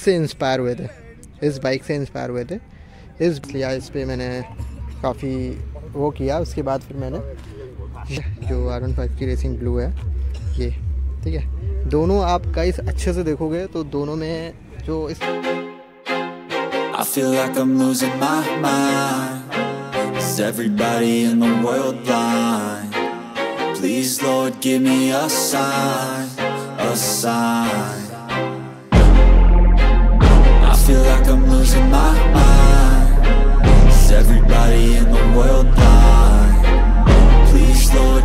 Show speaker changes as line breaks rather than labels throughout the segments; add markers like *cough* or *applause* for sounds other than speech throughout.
से इंस्पायर हुए थे। इस बाइक से इंस्पायर हुए थे। इस लिया इस पर मैंने काफ़ी वो किया। उसके बाद फिर मैंने जो आर वन फाइव की रेसिंग ब्लू है ये ठीक है? दोनों आप गाइस अच्छे से देखोगे तो दोनों में जो इस
I feel like I'm losing my mind. Is everybody in the world blind? Please Lord give me a sign, a sign. Feel like I'm losing my mind Is everybody in the world blind? Please Lord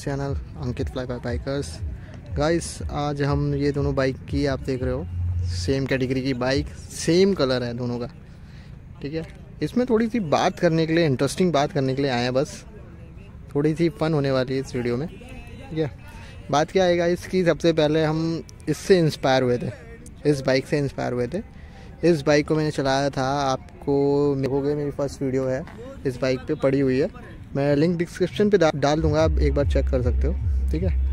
channel Ankit fly by bikers guys आज हम ये दोनों bike की आप देख रहे हो। Same category की बाइक सेम कलर है दोनों का। ठीक है? इसमें थोड़ी सी बात करने के लिए इंटरेस्टिंग बात करने के लिए आए हैं बस। थोड़ी सी फन होने वाली है इस वीडियो में। ठीक है? बात क्या आएगा इसकी सबसे पहले हम इससे इंस्पायर हुए थे। इस बाइक से इंस्पायर हुए थे। इस बाइक को मैंने चलाया था। आपको देखोगे मेरी फ़र्स्ट वीडियो है। इस बाइक पे पड़ी हुई है। मैं लिंक डिस्क्रिप्शन पे डाल दूँगा। आप एक बार चेक कर सकते हो। ठीक है?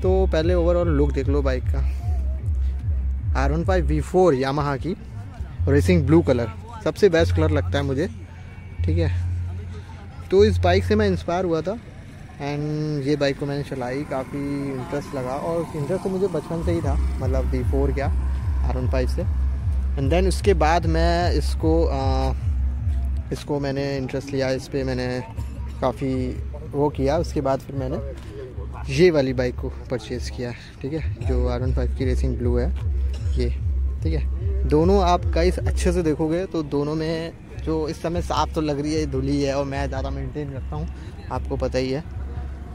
तो पहले ओवरऑल लुक देख लो बाइक का। R one five V four Yamaha की। रेसिंग ब्लू कलर सबसे बेस्ट कलर लगता है मुझे। ठीक है? तो इस बाइक से मैं इंस्पायर हुआ था। एंड ये बाइक को मैंने चलाई। काफ़ी इंटरेस्ट लगा। और इंटरेस्ट तो मुझे बचपन से ही था। मतलब वी फोर क्या? आर वन फाइव से। एंड देन उसके बाद मैं इसको आ, इसको मैंने इंटरेस्ट लिया इस पर मैंने काफ़ी वो किया। उसके बाद फिर मैंने ये वाली बाइक को परचेज़ किया ठीक है? जो आर वन फाइव की रेसिंग ब्लू है ये ठीक है? दोनों आप कई अच्छे से देखोगे तो दोनों में जो इस समय साफ़ तो लग रही है धुली है और मैं ज़्यादा मेंटेन करता हूँ आपको पता ही है।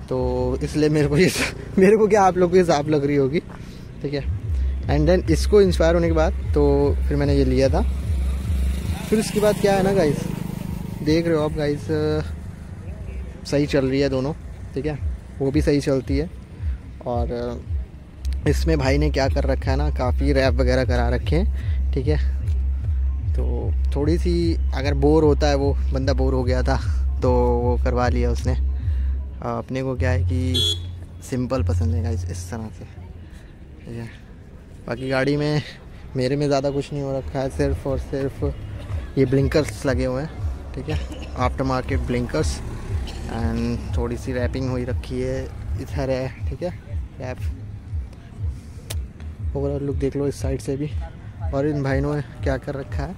तो इसलिए मेरे को ये *laughs* मेरे को क्या आप लोग को ये साफ़ लग रही होगी ठीक है? एंड देन इसको इंस्पायर होने के बाद तो फिर मैंने ये लिया था। फिर उसके बाद क्या है ना गाइस देख रहे हो आप गाइस सही चल रही है दोनों, ठीक है? वो भी सही चलती है। और इसमें भाई ने क्या कर रखा है ना, काफ़ी रैप वगैरह करा रखे हैं, ठीक है? तो थोड़ी सी अगर बोर होता है वो, बंदा बोर हो गया था तो वो करवा लिया उसने। अपने को क्या है कि सिंपल पसंद है इस तरह से, ठीक है? बाकी गाड़ी में मेरे में ज़्यादा कुछ नहीं हो रखा है, सिर्फ़ और सिर्फ़ ये ब्लिंकर्स लगे हुए हैं, ठीक है? आफ्टर मार्केट ब्लिंकर्स एंड थोड़ी सी रैपिंग हुई रखी है, इधर है, ठीक है? रैप ओवरऑल लुक देख लो इस साइड से भी। और इन भाइयों ने क्या कर रखा है?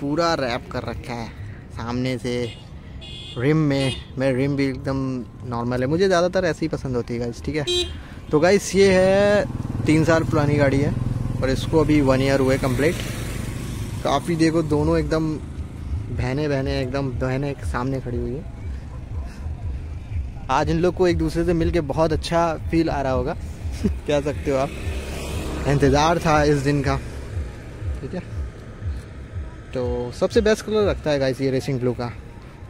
पूरा रैप कर रखा है। सामने से रिम में, मैं रिम भी एकदम नॉर्मल है। मुझे ज़्यादातर ऐसी ही पसंद होती है गाइस ठीक है? तो गाइस ये है तीन साल पुरानी गाड़ी है और इसको अभी वन ईयर हुए कंप्लीट काफ़ी देखो दोनों एकदम बहने बहने, एकदम बहने एक सामने खड़ी हुई है। आज इन लोग को एक दूसरे से मिल के बहुत अच्छा फील आ रहा होगा। *laughs* कह सकते हो आप? इंतज़ार था इस दिन का। ठीक है? तो सबसे बेस्ट कलर लगता है गाइस ये रेसिंग ब्लू का।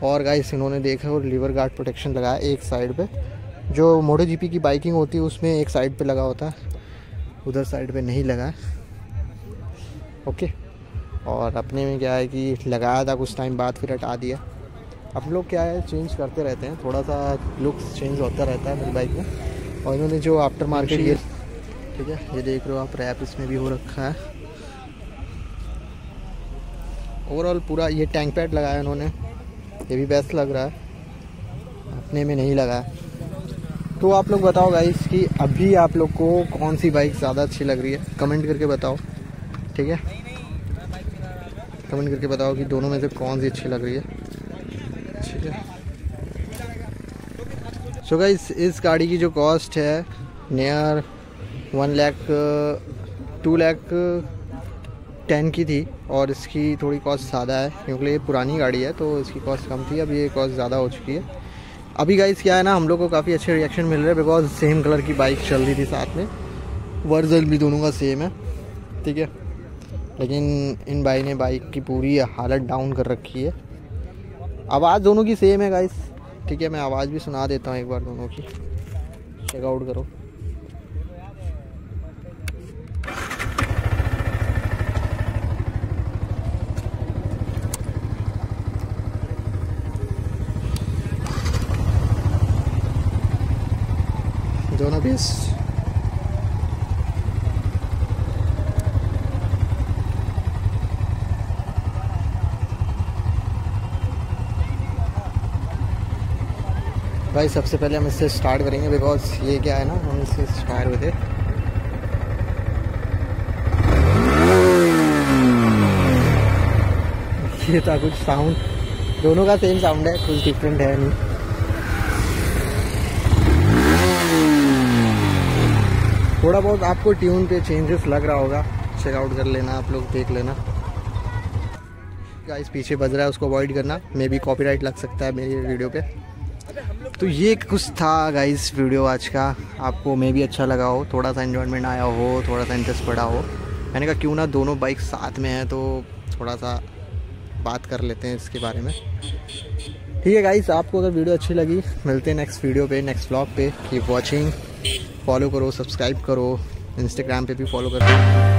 और गाइस इन्होंने देखा और लीवर गार्ड प्रोटेक्शन लगाया एक साइड पे। जो मोटो जीपी की बाइकिंग होती है, उसमें एक साइड पे लगा होता है। उधर साइड पे नहीं लगा ओके। और अपने में क्या है कि लगाया था कुछ टाइम बाद फिर हटा दिया। अब लोग क्या है चेंज करते रहते हैं। थोड़ा सा लुक्स चेंज होता रहता है मेरी बाइक में। और इन्होंने जो आफ्टर मार्केट ये ठीक है ये देख रहे हो आप रैप इसमें भी हो रखा है। ओवरऑल पूरा ये टैंक पैड लगाया इन्होंने। ये भी बेस्ट लग रहा है। अपने में नहीं लगा है। तो आप लोग बताओ गाइस कि अभी आप लोग को कौन सी बाइक ज़्यादा अच्छी लग रही है? कमेंट करके बताओ। ठीक है? कमेंट करके बताओ कि दोनों में से कौन सी अच्छी लग रही है। ठीक है? सो गाइस इस गाड़ी की जो कॉस्ट है near one lakh two lakh ten की थी और इसकी थोड़ी कॉस्ट ज़्यादा है। क्योंकि ये पुरानी गाड़ी है तो इसकी कॉस्ट कम थी। अब ये कॉस्ट ज़्यादा हो चुकी है। अभी गाइस क्या है ना, हम लोग को काफ़ी अच्छे रिएक्शन मिल रहे हैं बिकॉज़ सेम कलर की बाइक चल रही थी साथ में। वर्जन भी दोनों का सेम है, ठीक है? लेकिन इन भाई ने बाइक की पूरी हालत डाउन कर रखी है। आवाज़ दोनों की सेम है गाइस ठीक है? मैं आवाज़ भी सुना देता हूँ एक बार दोनों की। चेकआउट करो। दोनों पीस भाई, सबसे पहले हम इससे स्टार्ट करेंगे बिकॉज़ ये क्या है ना, हम इससे स्टार्ट हुए थे। ये था कुछ साउंड दोनों का सेम साउंड है, कुछ डिफरेंट है। नहीं थोड़ा बहुत आपको ट्यून पे चेंजेस लग रहा होगा। चेकआउट कर लेना, आप लोग देख लेना। गाइस पीछे बज रहा है, उसको अवॉइड करना। मे बी कॉपीराइट लग सकता है मेरी वीडियो पे। तो ये कुछ था गाइस वीडियो आज का। आपको मे भी अच्छा लगा हो, थोड़ा सा इन्जॉयमेंट आया हो, थोड़ा सा इंटरेस्ट पड़ा हो। मैंने कहा, क्यों ना दोनों बाइक साथ में हैं तो थोड़ा सा बात कर लेते हैं इसके बारे में। ठीक है गाइस आपको अगर वीडियो अच्छी लगी, मिलते हैं नेक्स्ट वीडियो पे नेक्स्ट ब्लॉग पे। कीप वॉचिंग फॉलो करो सब्सक्राइब करो इंस्टाग्राम पे भी फॉलो करो